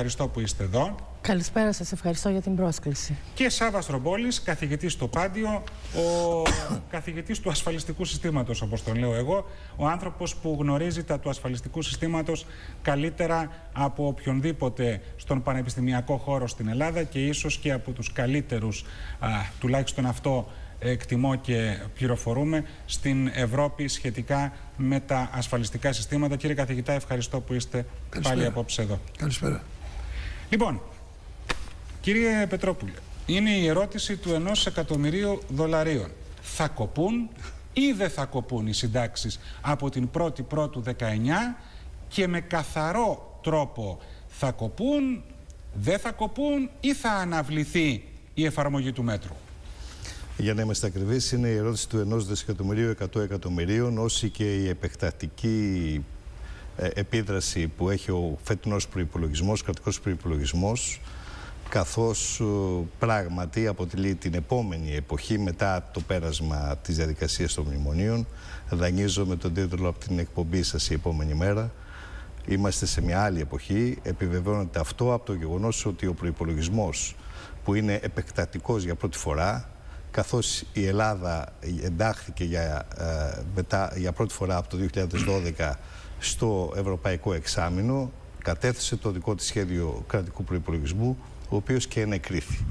ευχαριστώ που είστε εδώ. Καλησπέρα σας, ευχαριστώ για την πρόσκληση. Και Σάββας Ρομπόλης, καθηγητής στο Πάντιο, ο καθηγητής του ασφαλιστικού συστήματος, όπως τον λέω εγώ, ο άνθρωπος που γνωρίζει τα του ασφαλιστικού συστήματος καλύτερα από οποιονδήποτε στον πανεπιστημιακό χώρο στην Ελλάδα και ίσως και από τους καλύτερους, α, τουλάχιστον αυτό εκτιμώ και πληροφορούμε στην Ευρώπη σχετικά με τα ασφαλιστικά συστήματα. Κύριε καθηγητά, ευχαριστώ που είστε πάλι απόψε εδώ. Καλησπέρα. Λοιπόν, κύριε Πετρόπουλε, είναι η ερώτηση του ενός εκατομμυρίου δολαρίων. Θα κοπούν ή δεν θα κοπούν οι συντάξεις από την 1η Πρώτου 19 και με καθαρό τρόπο θα κοπούν, δεν θα κοπούν ή θα αναβληθεί η εφαρμογή του μέτρου; Για να είμαστε ακριβείς, είναι η ερώτηση του 1 δισεκατομμυρίου 100 εκατομμυρίων, όσοι και η επεκτατική ε, επίδραση που έχει ο φετινός προϋπολογισμός, κρατικός προϋπολογισμός, καθώς ε, πράγματι αποτελεί την επόμενη εποχή μετά το πέρασμα της διαδικασίας των μνημονίων. Δανείζω με τον τίτλο από την εκπομπή σας η επόμενη μέρα. Είμαστε σε μια άλλη εποχή. Επιβεβαιώνεται αυτό από το γεγονός ότι ο προϋπολογισμός που είναι επεκτατικός για πρώτη φορά καθώς η Ελλάδα εντάχθηκε για, ε, μετά, για πρώτη φορά από το 2012 στο Ευρωπαϊκό Εξάμεινο, κατέθεσε το δικό της σχέδιο κρατικού προϋπολογισμού, ο οποίος και ενεκρίθη.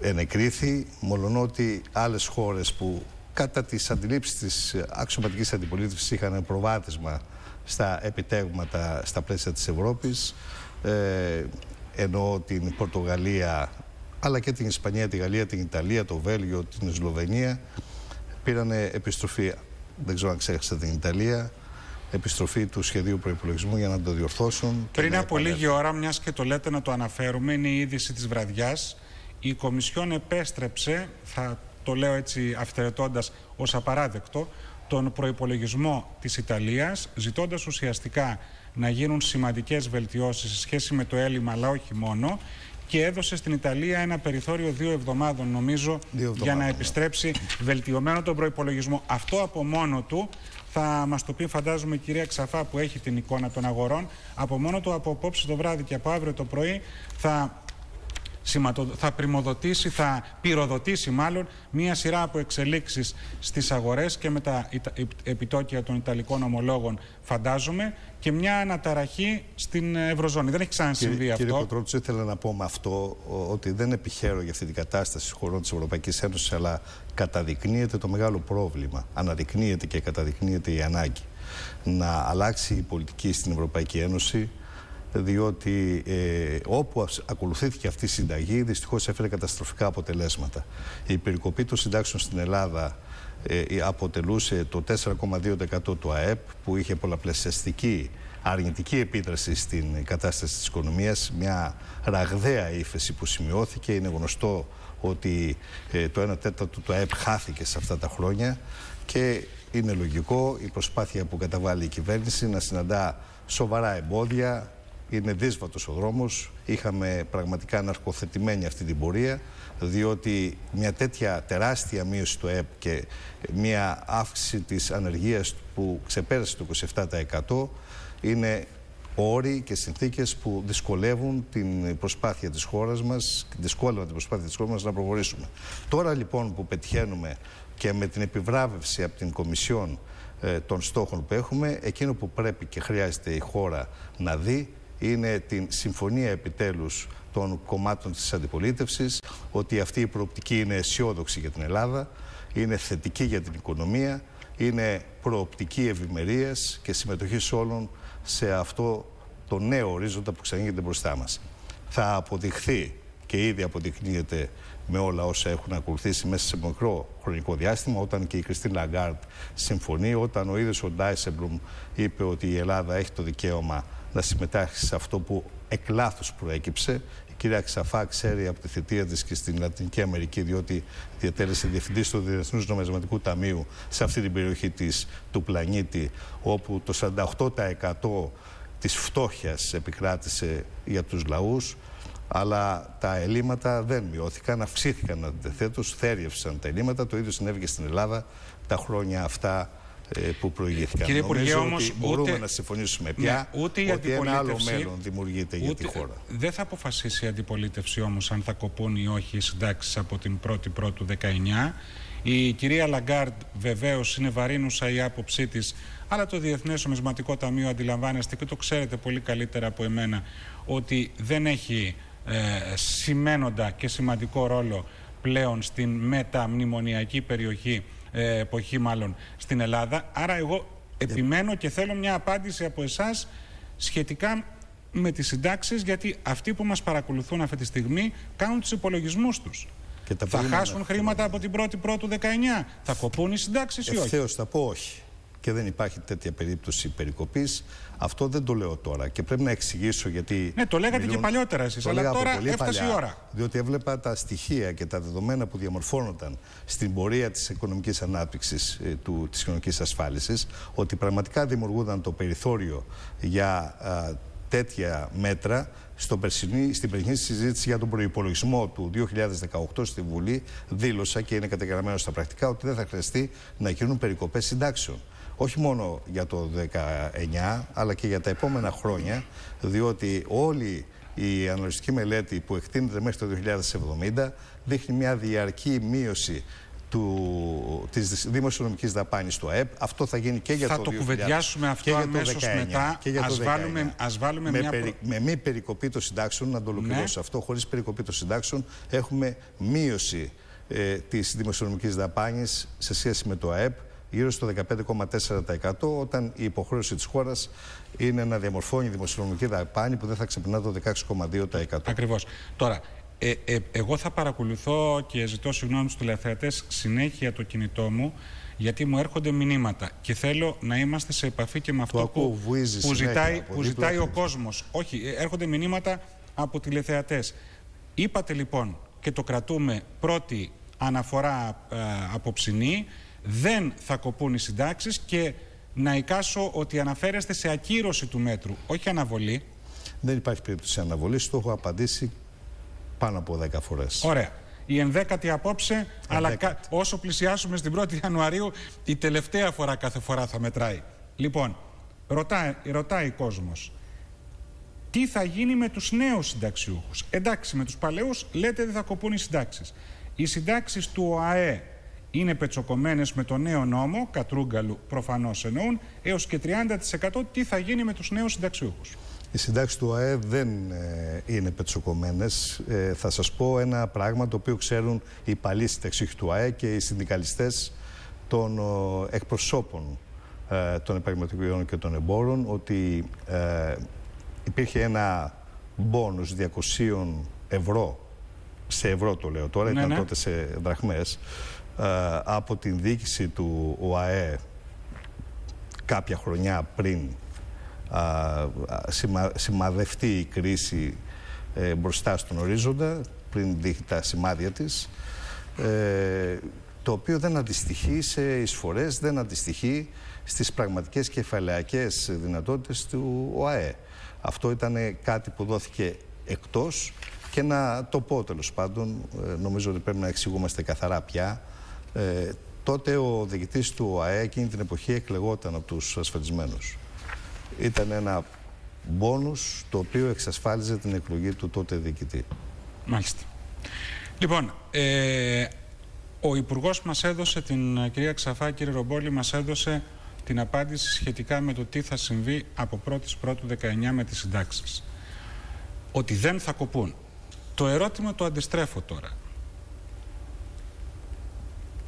Ενεκρίθη, μολονότι άλλες χώρες που κατά τις αντιλήψεις της αξιωματικής αντιπολίτευσης είχαν προβάδισμα στα επιτέγματα στα πλαίσια της Ευρώπης, ε, ενώ την Πορτογαλία αλλά και την Ισπανία, τη Γαλλία, την Ιταλία, το Βέλγιο, την Σλοβενία πήραν επιστροφή, δεν ξέρω αν ξέχασα την Ιταλία, επιστροφή του σχεδίου προπολογισμού για να το διορθώσουν. Πριν από λίγη ώρα, μιας και το λέτε να το αναφέρουμε, είναι η είδηση της βραδιάς. Η Κομισιόν επέστρεψε, θα το λέω έτσι αυθαιρετώντας ως απαράδεκτο, τον προπολογισμό της Ιταλίας, ζητώντας ουσιαστικά να γίνουν σημαντικές βελτιώσεις σε σχέση με το έλλειμμα, αλλά όχι μόνο, και έδωσε στην Ιταλία ένα περιθώριο δύο εβδομάδων, νομίζω, για να επιστρέψει βελτιωμένο τον προπολογισμό. Αυτό από μόνο του θα μας το πει, φαντάζομαι, η κυρία Ξαφά που έχει την εικόνα των αγορών. Από μόνο του από απόψε το βράδυ και από αύριο το πρωί θα θα πρημοδοτήσει, θα πυροδοτήσει μάλλον μία σειρά από εξελίξεις στις αγορές και με τα επιτόκια των Ιταλικών ομολόγων φαντάζομαι και μια αναταραχή στην Ευρωζώνη. Δεν έχει ξανασυμβεί κύριε, αυτό. Κύριε Κοτρότσου, ήθελα να πω με αυτό ότι δεν επιχαίρω για αυτή την κατάσταση των χωρών της Ευρωπαϊκής Ένωσης αλλά καταδεικνύεται το μεγάλο πρόβλημα. Αναδεικνύεται και καταδεικνύεται η ανάγκη να αλλάξει η πολιτική στην Ευρωπαϊκή Ένωση διότι ε, όπου ακολουθήθηκε αυτή η συνταγή δυστυχώς έφερε καταστροφικά αποτελέσματα. Η περικοπή των συντάξεων στην Ελλάδα ε, αποτελούσε το 4,2% του ΑΕΠ που είχε πολλαπλασιαστική αρνητική επίδραση στην κατάσταση της οικονομίας, μια ραγδαία ύφεση που σημειώθηκε. Είναι γνωστό ότι ε, το 1 τέταρτο του ΑΕΠ χάθηκε σε αυτά τα χρόνια και είναι λογικό η προσπάθεια που καταβάλει η κυβέρνηση να συναντά σοβαρά εμπόδια, είναι δύσβατος ο δρόμος. Είχαμε πραγματικά αναρκοθετημένη αυτή την πορεία, διότι μια τέτοια τεράστια μείωση του ΕΠ και μια αύξηση της ανεργίας που ξεπέρασε το 27% είναι όροι και συνθήκες που δυσκολεύουν την προσπάθεια της χώρας μας, δυσκόλευαν την προσπάθεια της χώρας μας να προχωρήσουμε. Τώρα λοιπόν που πετυχαίνουμε και με την επιβράβευση από την Κομισιόν ε, των στόχων που έχουμε, εκείνο που πρέπει και χρειάζεται η χώρα να δει είναι την συμφωνία επιτέλους των κομμάτων της αντιπολίτευσης ότι αυτή η προοπτική είναι αισιόδοξη για την Ελλάδα, είναι θετική για την οικονομία, είναι προοπτική ευημερίας και συμμετοχή όλων σε αυτό το νέο ορίζοντα που ξανοίγεται μπροστά μας. Θα αποδειχθεί και ήδη αποδεικνύεται με όλα όσα έχουν ακολουθήσει μέσα σε μικρό χρονικό διάστημα, όταν και η Κριστίν Λαγκάρντ συμφωνεί, όταν ο ίδιος ο Ντάισελμπλουμ είπε ότι η Ελλάδα έχει το δικαίωμα να συμμετάσχει σε αυτό που εκ λάθους προέκυψε. Η κυρία Ξαφά ξέρει από τη θητεία της και στην Λατινική Αμερική, διότι διατέλεσε διευθυντής του Διεθνούς Νομισματικού Ταμείου σε αυτή την περιοχή της, του πλανήτη, όπου το 48% της φτώχειας επικράτησε για τους λαούς, αλλά τα ελλείμματα δεν μειώθηκαν, αυξήθηκαν αντιθέτως, θέριευσαν τα ελλείμματα. Το ίδιο συνέβη και στην Ελλάδα τα χρόνια αυτά ε, που προηγήθηκαν. Κύριε Υπουργέ, Νομίζω όμως, ότι μπορούμε ούτε- να συμφωνήσουμε πια Ναι, ούτε η ότι ένα άλλο αντιπολίτευση- μέλλον δημιουργείται για τη Ούτε- χώρα. Δεν θα αποφασίσει η αντιπολίτευση όμως αν θα κοπούν ή όχι οι συντάξεις από την 1η Πρώτου 19. Η κυρία Λαγκάρντ βεβαίως είναι βαρύνουσα η άποψή της, αλλά το Διεθνές Νομισματικό Ταμείο αντιλαμβάνεστε και το ξέρετε πολύ καλύτερα από εμένα ότι δεν έχει ε, σημαίνοντα και σημαντικό ρόλο πλέον στην μεταμνημονιακή περιοχή, ε, εποχή μάλλον στην Ελλάδα. Άρα εγώ επιμένω και θέλω μια απάντηση από εσάς σχετικά με τις συντάξεις γιατί αυτοί που μας παρακολουθούν αυτή τη στιγμή κάνουν τους υπολογισμούς τους. Και τα θα περίμενα χάσουν αυτά. χρήματα από την 1η Πρώτου 19. Θα κοπούν οι συντάξεις ή όχι; Ευθέω θα πω όχι. Και δεν υπάρχει τέτοια περίπτωση περικοπής. Αυτό δεν το λέω τώρα και πρέπει να εξηγήσω γιατί. Ναι, το λέγατε και παλιότερα εσείς, Το αλλά λέγα από τώρα πολύ έφτασε παλιά, η ώρα. Διότι έβλεπα τα στοιχεία και τα δεδομένα που διαμορφώνονταν στην πορεία της οικονομικής ανάπτυξης ε, του, της κοινωνικής ασφάλισης ότι πραγματικά δημιουργούνταν το περιθώριο για α, τέτοια μέτρα στο περσινή, στην περσινή συζήτηση για τον προϋπολογισμό του 2018 στη Βουλή δήλωσα και είναι καταγραμμένο στα πρακτικά ότι δεν θα χρειαστεί να γίνουν περικοπές συντάξεων. Όχι μόνο για το 19 αλλά και για τα επόμενα χρόνια διότι όλη η αναλυτική μελέτη που εκτείνεται μέχρι το 2070 δείχνει μια διαρκή μείωση του, της δημοσιονομικής δαπάνης του ΑΕΠ. Αυτό θα γίνει και για Θα το το 2000 κουβεντιάσουμε αυτό και για το αμέσως 19 μετά. Και για το Ας 19. βάλουμε- ας βάλουμε με, μια περι- προ- με μη περικοπή των συντάξεων, να το ολοκληρώσω Ναι. αυτό, χωρίς περικοπή των συντάξεων, έχουμε μείωση ε, της δημοσιονομικής δαπάνης σε σχέση με το ΑΕΠ γύρω στο 15,4% όταν η υποχρέωση της χώρας είναι να διαμορφώνει δημοσιονομική δαπάνη που δεν θα ξεπερνά το 16,2%. Ακριβώς. Τώρα, ε, ε, εγώ θα παρακολουθώ και ζητώ συγγνώμη στους τηλεθεατές συνέχεια το κινητό μου γιατί μου έρχονται μηνύματα και θέλω να είμαστε σε επαφή και με αυτό ακούω, που, βουίζει που συνέχεια ζητάει, από που δίπλα ζητάει ο του. κόσμος. Όχι, ε, έρχονται μηνύματα από τηλεθεατές. Είπατε λοιπόν και το κρατούμε πρώτη αναφορά ε, απόψινή, δεν θα κοπούν οι συντάξεις και να εικάσω ότι αναφέρεστε σε ακύρωση του μέτρου, όχι αναβολή. Δεν υπάρχει περίπτωση αναβολής, το έχω απαντήσει πάνω από 10 φορές. Ωραία. Η ενδέκατη απόψε, αλλά κα- Ενδέκατη. όσο πλησιάσουμε στην 1η Ιανουαρίου, η τελευταία φορά κάθε φορά θα μετράει. Λοιπόν, ρωτάει, ρωτάει κόσμος, τι θα γίνει με τους νέους συνταξιούχους; Εντάξει, με τους παλαιούς λέτε δεν θα κοπούν οι συντάξεις. Οι συντάξεις του ΟΑΕ είναι πετσοκομμένες με το νέο νόμο, κατρούγκαλου προφανώς εννοούν, έως και 30% τι θα γίνει με τους νέους συνταξιούχους. Οι συντάξεις του ΑΕ δεν ε, είναι πετσοκομμένες. Ε, θα σας πω ένα πράγμα το οποίο ξέρουν οι παλιοί συνταξιούχοι του ΑΕ και οι συνδικαλιστές των ο, εκπροσώπων ε, των επαγγελματικών και των εμπόρων ότι ε, υπήρχε ένα μπόνους 200 ευρώ σε ευρώ το λέω τώρα, Ναι, ήταν ναι. τότε σε δραχμές ε, από την διοίκηση του ΟΑΕ κάποια χρονιά πριν α, α, σημα, σημαδευτεί η κρίση ε, μπροστά στον ορίζοντα, πριν δείχνει τα σημάδια της, ε, το οποίο δεν αντιστοιχεί σε εισφορές, δεν αντιστοιχεί στις πραγματικές κεφαλαιακές δυνατότητες του ΟΑΕ. Αυτό ήταν κάτι που δόθηκε εκτός και να το πω τέλος πάντων, ε, νομίζω ότι πρέπει να εξηγούμαστε καθαρά πια, ε, τότε ο διοικητής του ΟΑΕ εκείνη την εποχή εκλεγόταν από τους ασφαλισμένους. Ήταν ένα μπόνους το οποίο εξασφάλιζε την εκλογή του τότε διοικητή. Μάλιστα. Λοιπόν, ε, ο Υπουργός μας έδωσε, την ε, κυρία Ξαφά, κύριε Ρομπόλη, μας έδωσε την απάντηση σχετικά με το τι θα συμβεί από 1η Πρώτου 19 με τις συντάξεις. Ότι δεν θα κοπούν. Το ερώτημα το αντιστρέφω τώρα.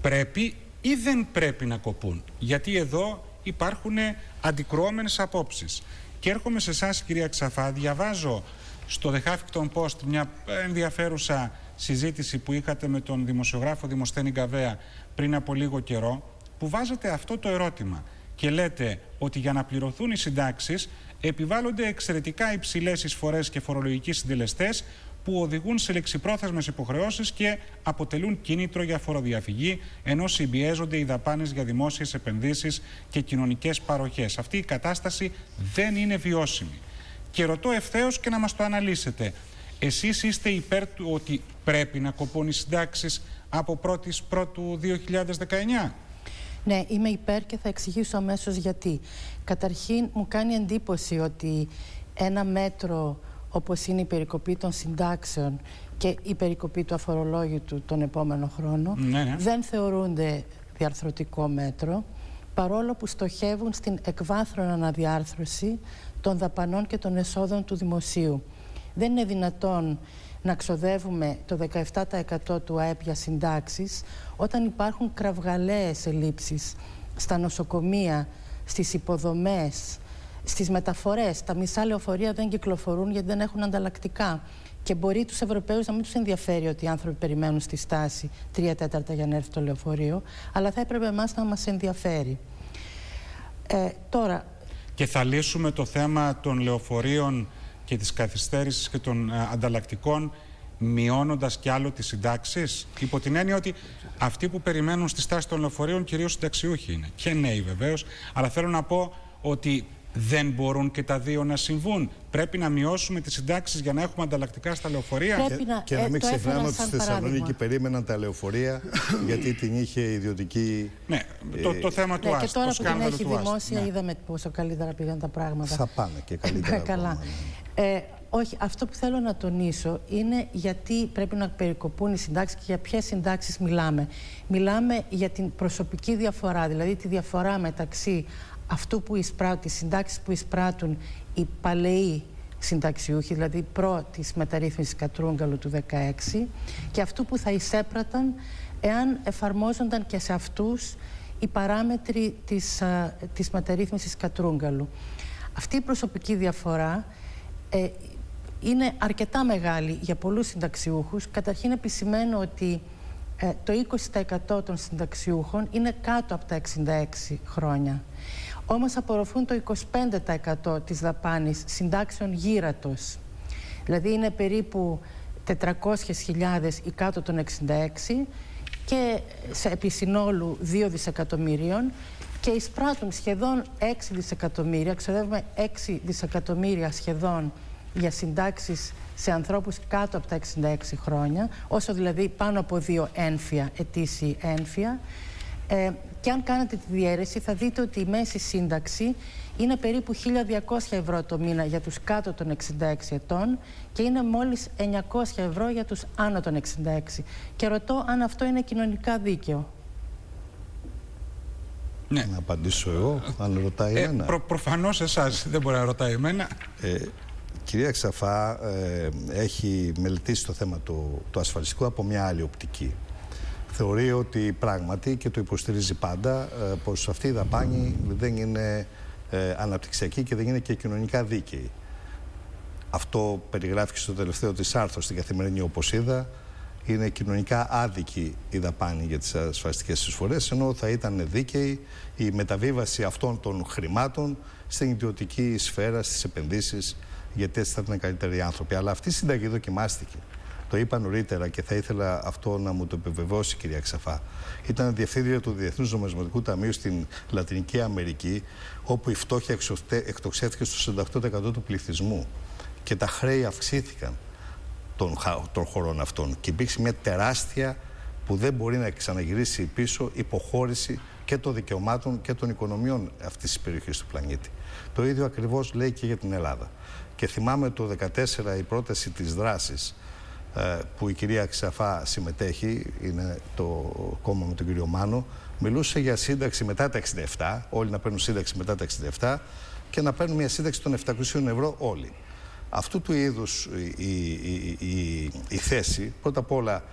Πρέπει ή δεν πρέπει να κοπούν. Γιατί εδώ υπάρχουν αντικρουόμενες απόψεις. Και έρχομαι σε εσάς, κυρία Ξαφά, διαβάζω στο The Huffington Post μια ενδιαφέρουσα συζήτηση που είχατε με τον δημοσιογράφο Δημοσθένη Γκαβέα πριν από λίγο καιρό, που βάζετε αυτό το ερώτημα και λέτε ότι για να πληρωθούν οι συντάξεις επιβάλλονται εξαιρετικά υψηλές εισφορές και φορολογικοί συντελεστές που οδηγούν σε λεξιπρόθεσμες υποχρεώσεις και αποτελούν κίνητρο για φοροδιαφυγή, ενώ συμπιέζονται οι δαπάνες για δημόσιες επενδύσεις και κοινωνικές παροχές. Αυτή η κατάσταση δεν είναι βιώσιμη. Και ρωτώ ευθέως και να μας το αναλύσετε. Εσείς είστε υπέρ του ότι πρέπει να κοπούν οι συντάξεις από 1η Πρώτου 2019. Ναι, είμαι υπέρ και θα εξηγήσω αμέσως γιατί. Καταρχήν μου κάνει εντύπωση ότι ένα μέτρο όπως είναι η περικοπή των συντάξεων και η περικοπή του αφορολόγητου τον επόμενο χρόνο Ναι, ναι. δεν θεωρούνται διαρθρωτικό μέτρο παρόλο που στοχεύουν στην εκβάθρον αναδιάρθρωση των δαπανών και των εσόδων του δημοσίου. Δεν είναι δυνατόν να ξοδεύουμε το 17% του ΑΕΠ για συντάξεις όταν υπάρχουν κραυγαλαίες ελλείψεις στα νοσοκομεία, στις υποδομές, στις μεταφορές. Τα μισά λεωφορεία δεν κυκλοφορούν γιατί δεν έχουν ανταλλακτικά. Και μπορεί τους Ευρωπαίους να μην τους ενδιαφέρει ότι οι άνθρωποι περιμένουν στη στάση τρία τέταρτα για να έρθει το λεωφορείο, αλλά θα έπρεπε εμάς να μας ενδιαφέρει. Ε, τώρα, Και θα λύσουμε το θέμα των λεωφορείων και της καθυστέρησης και των ε, ανταλλακτικών μειώνοντας κι άλλο τις συντάξεις. Υπό την έννοια ότι αυτοί που περιμένουν στη στάση των λεωφορείων κυρίως συνταξιούχοι είναι. Και νέοι βεβαίως. Αλλά θέλω να πω ότι δεν μπορούν και τα δύο να συμβούν. Πρέπει να μειώσουμε τις συντάξεις για να έχουμε ανταλλακτικά στα λεωφορεία. Πρέπει να- Και να ε, μην το έφερα ξεχνάμε ότι σαν στη Θεσσαλονίκη παράδειγμα. περίμεναν τα λεωφορεία γιατί την είχε ιδιωτική. Ναι, το, το θέμα του ναι, και ΑΣΤ, τώρα το που την σκάνδαλο έχει του ΑΣΤ. δημόσια Ναι. είδαμε πόσο καλύτερα πήγαν τα πράγματα. Θα πάνε και καλύτερα. Καλά. ακόμα, ναι. Ε, όχι, αυτό που θέλω να τονίσω είναι γιατί πρέπει να περικοπούν οι συντάξεις και για ποιες συντάξεις μιλάμε. Μιλάμε για την προσωπική διαφορά, δηλαδή τη διαφορά μεταξύ αυτού που εισπράττουν, τις συντάξεις που εισπράττουν οι παλαιοί συνταξιούχοι, δηλαδή προ της μεταρρύθμισης Κατρούγκαλου του 2016 και αυτού που θα εισέπραταν εάν εφαρμόζονταν και σε αυτούς οι παράμετροι της, α, της μεταρρύθμισης Κατρούγκαλου. Αυτή η προσωπική διαφορά ε, είναι αρκετά μεγάλη για πολλούς συνταξιούχους. Καταρχήν επισημαίνω ότι ε, το 20% των συνταξιούχων είναι κάτω από τα 66 χρόνια. Όμως απορροφούν το 25% της δαπάνης συντάξεων γύρατος. Δηλαδή είναι περίπου 400.000 ή κάτω των 66 και σε επισυνόλου 2 δισεκατομμυρίων και εισπράττουν σχεδόν 6 δισεκατομμύρια, ξοδεύουμε 6 δισεκατομμύρια σχεδόν για συντάξεις σε ανθρώπους κάτω από τα 66 χρόνια, όσο δηλαδή πάνω από δύο ένφια, ετήσιοι ένφια. Ε, και αν κάνετε τη διαίρεση θα δείτε ότι η μέση σύνταξη είναι περίπου 1.200 ευρώ το μήνα για τους κάτω των 66 ετών και είναι μόλις 900 ευρώ για τους άνω των 66. Και ρωτώ αν αυτό είναι κοινωνικά δίκαιο. Ναι. Να απαντήσω εγώ, αν ρωτάει Ε, εμένα. προ, προφανώς εσάς δεν μπορεί να ρωτάει εμένα. Ε, κυρία Ξαφά ε, έχει μελετήσει το θέμα του, του ασφαλιστικού από μια άλλη οπτική. Θεωρεί ότι πράγματι και το υποστηρίζει πάντα ε, πως αυτή η δαπάνη δεν είναι ε, αναπτυξιακή και δεν είναι και κοινωνικά δίκαιη. Αυτό περιγράφηκε στο τελευταίο της άρθρο στην καθημερινή όπως είδα. Είναι κοινωνικά άδικη η δαπάνη για τις ασφαλιστικές εισφορές ενώ θα ήταν δίκαιη η μεταβίβαση αυτών των χρημάτων στην ιδιωτική σφαίρα, στις επενδύσεις γιατί έτσι θα ήταν καλύτεροι οι άνθρωποι. Αλλά αυτή η συνταγή δοκιμάστηκε. Το είπα νωρίτερα και θα ήθελα αυτό να μου το επιβεβαιώσει η κυρία Ξαφά. Ήταν διευθύντρια του Διεθνούς Νομισματικού Ταμείου στην Λατινική Αμερική, όπου η φτώχεια εξωτε- εκτοξεύτηκε στο 48% του πληθυσμού και τα χρέη αυξήθηκαν των, χα- των χωρών αυτών. Και υπήρξε μια τεράστια που δεν μπορεί να ξαναγυρίσει πίσω υποχώρηση και των δικαιωμάτων και των οικονομιών αυτής της περιοχής του πλανήτη. Το ίδιο ακριβώς λέει και για την Ελλάδα. Και θυμάμαι το 2014 η πρόταση της δράσης ε, που η κυρία Ξαφά συμμετέχει, είναι το κόμμα με τον κύριο Μάνο, μιλούσε για σύνταξη μετά τα 67, όλοι να παίρνουν σύνταξη μετά τα 67 και να παίρνουν μια σύνταξη των 700 ευρώ όλοι. Αυτού του είδους η, η, η, η, η θέση, πρώτα απ' όλα,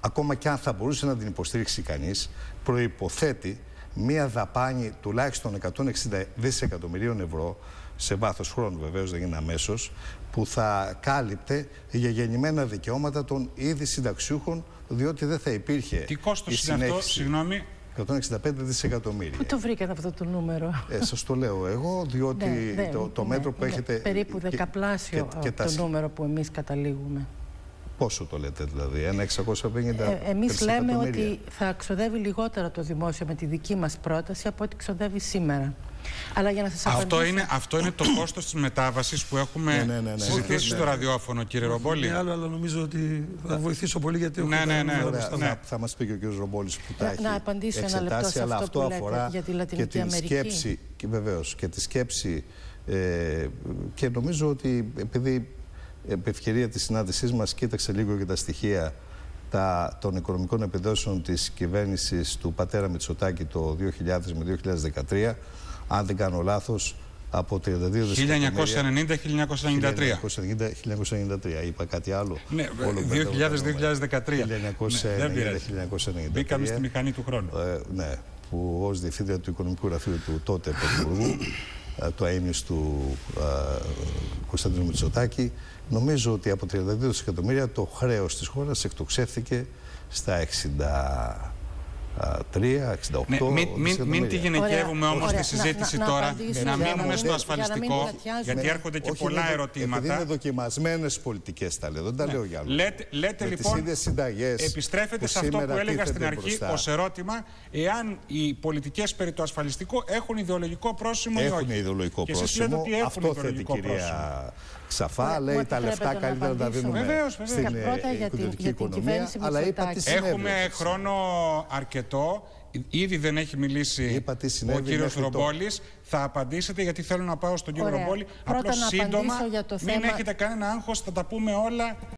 ακόμα και αν θα μπορούσε να την υποστήριξει κανείς, προϋποθέτει μία δαπάνη τουλάχιστον 160 δισεκατομμυρίων ευρώ, σε βάθος χρόνου βεβαίως δεν είναι αμέσως, που θα κάλυπτε για γεννημένα δικαιώματα των ήδη συνταξιούχων, διότι δεν θα υπήρχε Τι κόστος η είναι αυτό, συνέχιση. συγγνώμη; 165 δισεκατομμύρια. Πού το βρήκατε αυτό το νούμερο; Ε, σας το λέω εγώ, διότι Ναι, ναι, το, το ναι, μέτρο που είναι έχετε... Περίπου και- δεκαπλάσιο και- από και τα το συ- νούμερο που εμείς καταλήγουμε. Πόσο το λέτε δηλαδή, ένα 650 Ε, εμείς λέμε δισεκατομμύρια. ότι θα ξοδεύει λιγότερο το δημόσιο με τη δική μας πρόταση από ό,τι ξοδεύει σήμερα. Αλλά για να σας αυτό, απαντήσω... είναι, αυτό είναι το κόστος της μετάβασης που έχουμε Ναι, ναι, ναι, ναι. συζητήσει Όχι, στο ραδιόφωνο, κύριε Ρομπόλη. Είναι άλλο, αλλά νομίζω ότι θα βοηθήσω πολύ γιατί έχω Ναι, ναι, ναι. τα- Ωραία, Ναι. θα, θα μας πει και ο κ. Ρομπόλης που τα Να- έχει να απαντήσω ένα λεπτό εξετάσει, σε αλλά αυτό αυτό που λέτε αφορά για τη και Λατινική την Αμερική. σκέψη, και βεβαίως, και τη σκέψη ε, και νομίζω ότι επειδή επ' ευκαιρία της συνάντησής μας κοίταξε λίγο και τα στοιχεία τα, των οικονομικών επιδόσεων της κυβέρνησης του πατέρα Μητσοτάκη το 2000 με 2013, αν δεν κάνω λάθος, από 32 δισεκατομμύρια... 1990-1993. 1990-1993. Είπα κάτι άλλο. Ναι, Όλο μπερδεύω τα νούμερα. 2000-2013. Ναι, δεν πειράζει. 1990-1993. Μπήκαμε στη μηχανή του χρόνου. Ε, ναι, που ως διευθύντρια του Οικονομικού Γραφείου του τότε Πρωθυπουργού, ε, του αείμνης του ε, Κωνσταντίνου Μητσοτάκη, νομίζω ότι από 32 δισεκατομμύρια το χρέος της χώρας εκτοξεύθηκε στα 63, 68 Ναι, μην, μην, μην τη δισεκατομμύρια. γυναικεύουμε Ωραία, όμως ωραία. τη συζήτηση Να- να- να τώρα, απαντήσω να για μείνουμε να στο μην- ασφαλιστικό, για να μην πλατιάζουμε. γιατί έρχονται και Όχι, πολλά είναι δο- ερωτήματα. Επειδή είναι δοκιμασμένες πολιτικές τα λέω, δεν τα λέω για άλλο. Λέτε, λέτε Με λοιπόν, τις ίδιες συνταγές επιστρέφετε που σε αυτό που σήμερα έλεγα στην τίθενται αρχή μπροστά. ως ερώτημα, εάν οι πολιτικές περί το ασφαλιστικό έχουν ιδεολογικό πρόσημο ή Έχουν όχι. ιδεολογικό και εσείς λέτε πρόσημο. ότι έχουν Αυτό θέτει η ιδεολογικό πρόσημο. κυρία Ξαφά. Ωραία, λέει μου τα λεφτά επιτρέπετε να καλύτερα να τα απαντήσω. δίνουμε Βεβαίως, βεβαίως. στην Πρώτα για ε, την- οικονομική για την οικονομία. κυβέρνηση Αλλά είπα τι Μητσοτάκη. συνέβη. Έχουμε χθες. χρόνο αρκετό. Ήδη δεν έχει μιλήσει Είπα τι ο συνέβη κύριος μέχρι τώρα. Ρομπόλης. Θα απαντήσετε γιατί θέλω να πάω στον κύριο Ωραία. Ρομπόλη. Πρώτα Απλώς να σύντομα, απαντήσω για το μην θέμα- έχετε κανένα άγχος, θα τα πούμε όλα